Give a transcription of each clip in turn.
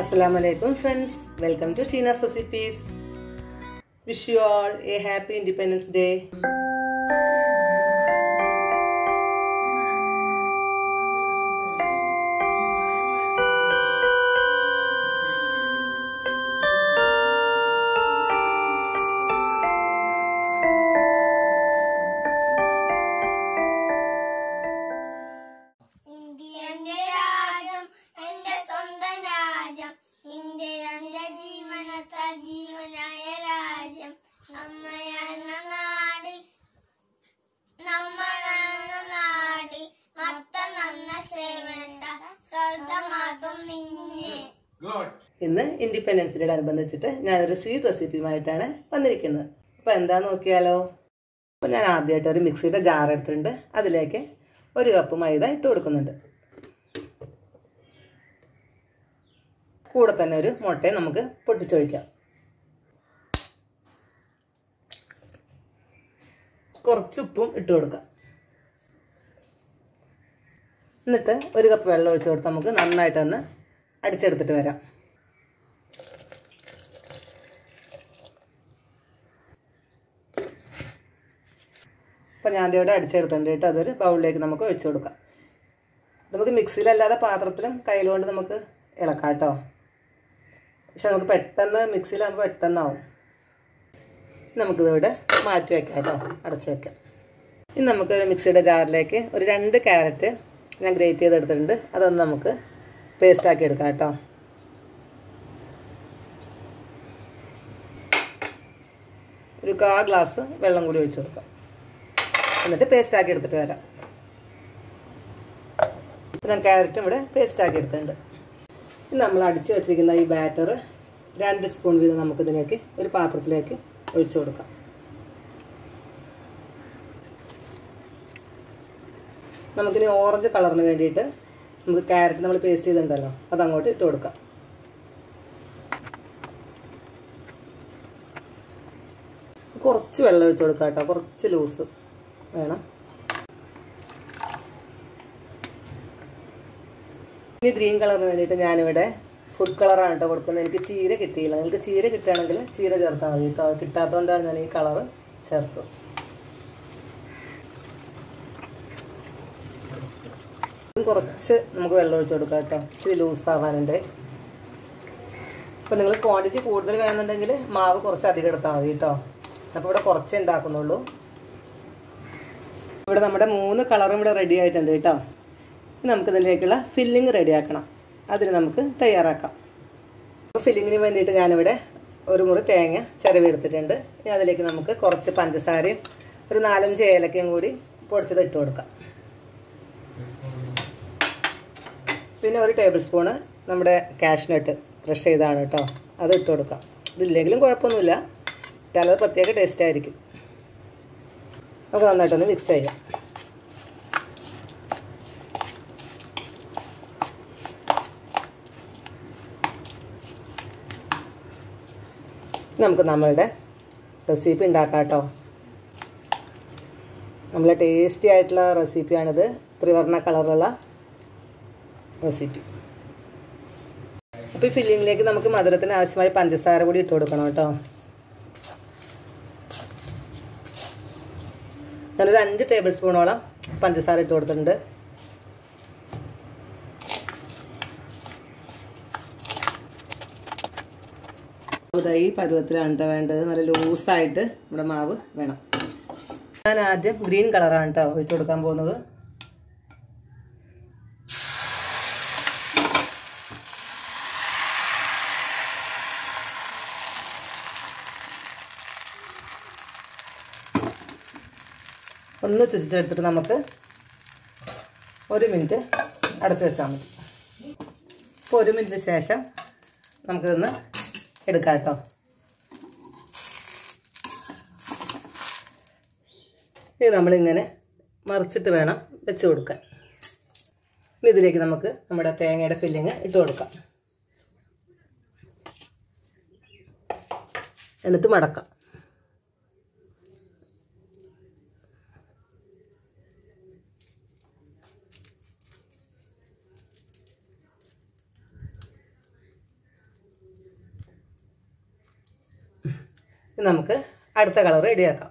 Assalamu alaikum friends, welcome to Sheena's recipes. Wish you all a happy independence day. ഇന്ന് independence day അനുബന്ധിച്ചിട്ട് ഞാനൊരു sweet റെസിപ്പിയുമായിട്ടാണ് വന്നിരിക്കുന്നത്. അപ്പോൾ എന്താ നോക്കിയാലോ? അപ്പോൾ ഞാൻ ആദ്യമായിട്ട് ഒരു മിക്സിയുടെ ജാർ എടുത്തിട്ടുണ്ട്. അതിലേക്ക് ഒരു കപ്പ് മൈദ ഇട്ട് കൊടുക്കുന്നുണ്ട്. കൂടെ തന്നെ ഒരു മുട്ടയും നമുക്ക് പൊട്ടിച്ചൊഴിക്കാം. കുറച്ച് ഉപ്പും ഇട്ട് കൊടുക്കാം. എന്നിട്ട് ഒരു കപ്പ് വെള്ളം ഒഴിച്ച് കൊടുത്ത് നമുക്ക് നന്നായിട്ടൊന്ന് അടിച്ചെടുത്തിട്ട് വരാം. അപ്പോൾ ഞാൻ ഇവിടെ അടിച്ചെടുത്തിട്ടുണ്ട് കേട്ടോ. അതൊരു ബൗളിലേക്ക് നമുക്ക് ഒഴിച്ചു കൊടുക്കാം. നമുക്ക് മിക്സിയിലല്ലാതെ പാത്രത്തിലും കയ്യിലുകൊണ്ട് നമുക്ക് ഇളക്കാം കേട്ടോ. പക്ഷെ നമുക്ക് പെട്ടെന്ന് മിക്സിയിലാകുമ്പോൾ പെട്ടെന്നാവും. നമുക്കിതിവിടെ മാറ്റി വയ്ക്കാം കേട്ടോ. അടച്ചു വയ്ക്കാം ഇനി നമുക്ക് മിക്സിയുടെ ജാറിലേക്ക് ഒരു രണ്ട് ക്യാരറ്റ് ഞാൻ ഗ്രേറ്റ് ചെയ്തെടുത്തിട്ടുണ്ട്. അതൊന്ന് നമുക്ക് പേസ്റ്റാക്കി എടുക്കാം കേട്ടോ. ഒരു കാ ഗ്ലാസ് വെള്ളം കൂടി ഒഴിച്ചു കൊടുക്കാം. എന്നിട്ട് പേസ്റ്റാക്കി എടുത്തിട്ട് വരാം. ഞാൻ ക്യാരറ്റും ഇവിടെ പേസ്റ്റ് ആക്കി എടുത്തിട്ടുണ്ട്. ഇനി നമ്മൾ അടിച്ച് വെച്ചിരിക്കുന്ന ഈ ബാറ്റർ രണ്ട് സ്പൂൺ വീതം നമുക്ക് നമുക്കിതിലേക്ക് ഒരു പാത്രത്തിലേക്ക് ഒഴിച്ചു കൊടുക്കാം. നമുക്കിനി ഓറഞ്ച് കളറിന് വേണ്ടിയിട്ട് നമുക്ക് ക്യാരറ്റ് നമ്മൾ പേസ്റ്റ് ചെയ്തിട്ടുണ്ടല്ലോ അത് അങ്ങോട്ട് ഇട്ട് കൊടുക്കാം. കുറച്ച് വെള്ളം ഒഴിച്ച് കൊടുക്കാം കേട്ടോ കുറച്ച് ലൂസ് വേണം. ഇനി ഗ്രീൻ കളറിന് വേണ്ടിയിട്ട് ഞാനിവിടെ ഫുഡ് കളറാണ് കേട്ടോ കൊടുക്കുന്നത്. എനിക്ക് ചീര കിട്ടിയില്ല. നിങ്ങൾക്ക് ചീര കിട്ടുകയാണെങ്കിൽ ചീര ചേർത്താൽ മതി കേട്ടോ. കിട്ടാത്തതുകൊണ്ടാണ് ഞാൻ ഈ കളറ് ചേർത്തത്. കുറച്ച് നമുക്ക് വെള്ളം ഒഴിച്ച് കൊടുക്കാം കേട്ടോ. ഇച്ചിരി ലൂസ് ആവാനുണ്ട്. അപ്പോൾ നിങ്ങൾ ക്വാണ്ടിറ്റി കൂടുതൽ വേണമെന്നുണ്ടെങ്കിൽ മാവ് കുറച്ച് അധികം എടുത്താൽ മതി കേട്ടോ. അപ്പോൾ ഇവിടെ കുറച്ച് ഉണ്ടാക്കുന്നുള്ളൂ. ഇവിടെ നമ്മുടെ മൂന്ന് കളറും ഇവിടെ റെഡി ആയിട്ടുണ്ട് കേട്ടോ. നമുക്കിതിലേക്കുള്ള ഫില്ലിങ് റെഡിയാക്കണം അതിന് നമുക്ക് തയ്യാറാക്കാം. അപ്പോൾ ഫില്ലിങ്ങിന് വേണ്ടിയിട്ട് ഞാനിവിടെ ഒരു മുറി തേങ്ങ ചിരവി എടുത്തിട്ടുണ്ട്. ഇനി അതിലേക്ക് നമുക്ക് കുറച്ച് പഞ്ചസാരയും ഒരു നാലഞ്ച് ഏലക്കയും കൂടി പൊടിച്ചത് ഇട്ട് കൊടുക്കാം. പിന്നെ ഒരു ടേബിൾ സ്പൂണ് നമ്മുടെ കാഷ്നട്ട് ക്രഷ് ചെയ്താണ് കേട്ടോ. അത് ഇട്ട് കൊടുക്കാം. ഇതില്ലെങ്കിലും കുഴപ്പമൊന്നുമില്ല. ഇട്ടാലത് പ്രത്യേക ടേസ്റ്റ് ആയിരിക്കും. നമുക്ക് നന്നായിട്ടൊന്ന് മിക്സ് ചെയ്യാം. നമുക്ക് നമ്മളുടെ റെസിപ്പി ഉണ്ടാക്കാം കേട്ടോ. നമ്മളെ ടേസ്റ്റി ആയിട്ടുള്ള റെസിപ്പിയാണിത് ത്രിവർണ കളറുള്ള റെസിപ്പി അപ്പോൾ ഈ ഫില്ലിങ്ങിലേക്ക് നമുക്ക് മധുരത്തിന് ആവശ്യമായ പഞ്ചസാര കൂടി ഇട്ട് കൊടുക്കണം കേട്ടോ. ഞാനൊരു അഞ്ച് ടേബിൾ സ്പൂണോളം പഞ്ചസാര ഇട്ട് കൊടുത്തിട്ടുണ്ട്. ഈ പരുവത്തിലാണ് കേട്ടോ വേണ്ടത്. നല്ല ലൂസായിട്ട് നമ്മുടെ മാവ് വേണം. ഞാൻ ആദ്യം ഗ്രീൻ കളറാണ് കേട്ടോ ഒഴിച്ചു കൊടുക്കാൻ പോകുന്നത്. ഒന്ന് ചുറ്റിച്ചെടുത്തിട്ട് നമുക്ക് ഒരു മിനിറ്റ് അടച്ചു വെച്ചാൽ മതി. ഇപ്പോൾ ഒരു മിനിറ്റ് ശേഷം നമുക്കിതൊന്ന് എടുക്കാം കേട്ടോ. ഇത് നമ്മളിങ്ങനെ മറിച്ചിട്ട് വേണം വെച്ച് കൊടുക്കാൻ. ഇനി ഇതിലേക്ക് നമുക്ക് നമ്മുടെ തേങ്ങയുടെ ഫില്ലിങ് ഇട്ട് കൊടുക്കാം. എന്നിട്ട് മടക്കാം. നമുക്ക് അടുത്ത കളർ റെഡിയാക്കാം.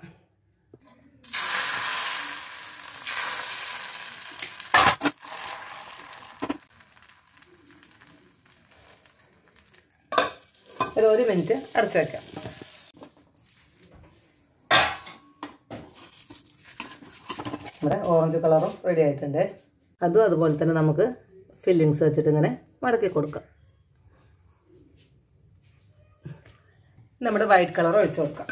ഒരു ഒരു മിനിറ്റ് അടച്ചു വെക്കാം. നമ്മുടെ ഓറഞ്ച് കളറും റെഡി ആയിട്ടുണ്ട്. അതും അതുപോലെ തന്നെ നമുക്ക് ഫില്ലിങ്സ് വെച്ചിട്ട് ഇങ്ങനെ മടക്കി കൊടുക്കാം. നമ്മുടെ വൈറ്റ് കളർ ഒഴിച്ച് കൊടുക്കാം.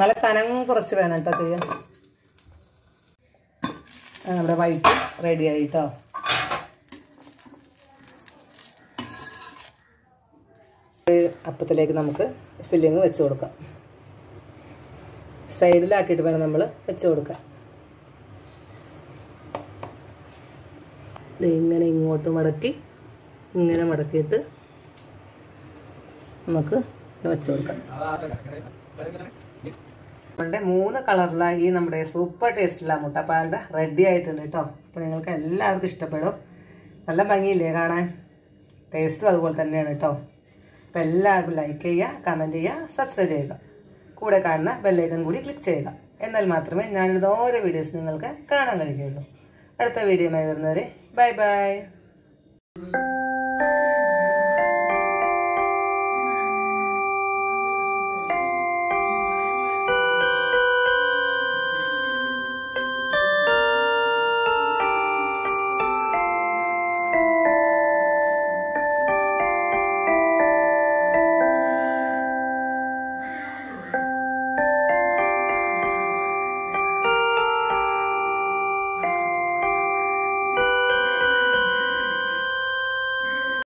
നല്ല കനം കുറച്ച് വേണം കേട്ടോ ചെയ്യാൻ. നമ്മുടെ വൈറ്റ് റെഡി ആയി കേട്ടോ. അപ്പത്തിലേക്ക് നമുക്ക് ഫില്ലിങ് വെച്ച് കൊടുക്കാം. സൈഡിലാക്കിയിട്ട് വേണം നമ്മൾ വെച്ച് കൊടുക്കാൻ. ഇങ്ങനെ ഇങ്ങോട്ട് മടക്കി ഇങ്ങനെ മടക്കിയിട്ട് നമുക്ക് വെച്ച് കൊടുക്കാം. നമ്മളുടെ മൂന്ന് കളറിലായി ഈ നമ്മുടെ സൂപ്പർ ടേസ്റ്റുള്ള മുട്ടപ്പാലിന്റെ റെഡി ആയിട്ടുണ്ട് കേട്ടോ അപ്പോൾ നിങ്ങൾക്ക് എല്ലാവർക്കും ഇഷ്ടപ്പെടും. നല്ല ഭംഗിയില്ലേ കാണാൻ? ടേസ്റ്റും അതുപോലെ തന്നെയാണ് കേട്ടോ അപ്പോൾ എല്ലാവർക്കും ലൈക്ക് ചെയ്യുക കമന്റ് ചെയ്യുക സബ്സ്ക്രൈബ് ചെയ്യുക. കൂടെ കാണുന്ന ബെല്ലൈക്കൺ കൂടി ക്ലിക്ക് ചെയ്യുക. എന്നാൽ മാത്രമേ ഞാനിടുന്ന ഓരോ വീഡിയോസ് നിങ്ങൾക്ക് കാണാൻ കഴിയുകയുള്ളൂ. അടുത്ത വീഡിയോ വീഡിയോയുമായി വരുന്നവരെ ബൈ ബൈ